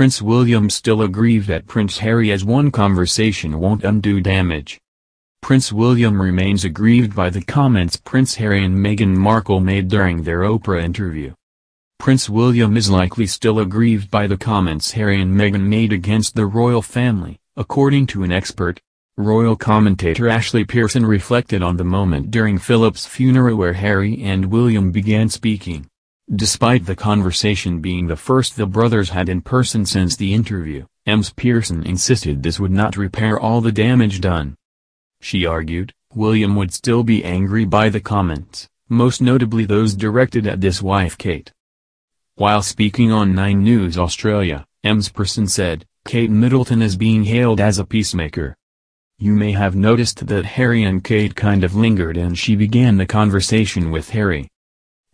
Prince William still aggrieved at Prince Harry as one conversation won't undo damage. Prince William remains aggrieved by the comments Prince Harry and Meghan Markle made during their Oprah interview. Prince William is likely still aggrieved by the comments Harry and Meghan made against the royal family, according to an expert. Royal commentator Ashley Pearson reflected on the moment during Philip's funeral where Harry and William began speaking. Despite the conversation being the first the brothers had in person since the interview, Ms. Pearson insisted this would not repair all the damage done. She argued, William would still be angry by the comments, most notably those directed at this wife Kate. While speaking on 9 News Australia, Ms. Pearson said, Kate Middleton is being hailed as a peacemaker. You may have noticed that Harry and Kate kind of lingered and she began the conversation with Harry.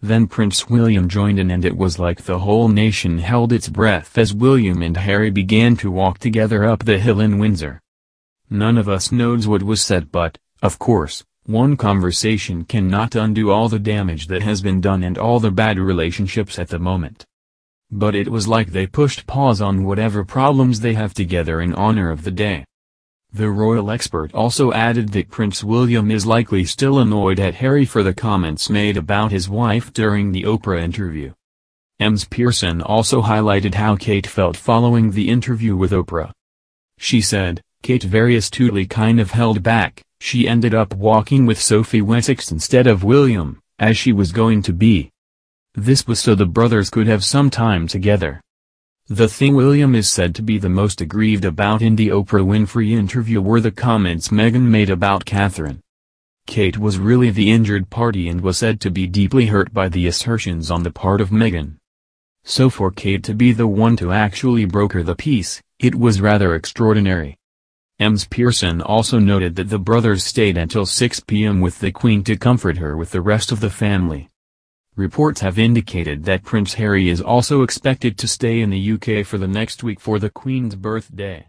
Then Prince William joined in and it was like the whole nation held its breath as William and Harry began to walk together up the hill in Windsor. None of us knows what was said but, of course, one conversation cannot undo all the damage that has been done and all the bad relationships at the moment. But it was like they pushed pause on whatever problems they have together in honor of the day. The royal expert also added that Prince William is likely still annoyed at Harry for the comments made about his wife during the Oprah interview. Ms. Pearson also highlighted how Kate felt following the interview with Oprah. She said, Kate very astutely kind of held back, she ended up walking with Sophie Wessex instead of William, as she was going to be. This was so the brothers could have some time together. The thing William is said to be the most aggrieved about in the Oprah Winfrey interview were the comments Meghan made about Catherine. Kate was really the injured party and was said to be deeply hurt by the assertions on the part of Meghan. So for Kate to be the one to actually broker the peace, it was rather extraordinary. Ms. Pearson also noted that the brothers stayed until 6 p.m. with the Queen to comfort her with the rest of the family. Reports have indicated that Prince Harry is also expected to stay in the UK for the next week for the Queen's birthday.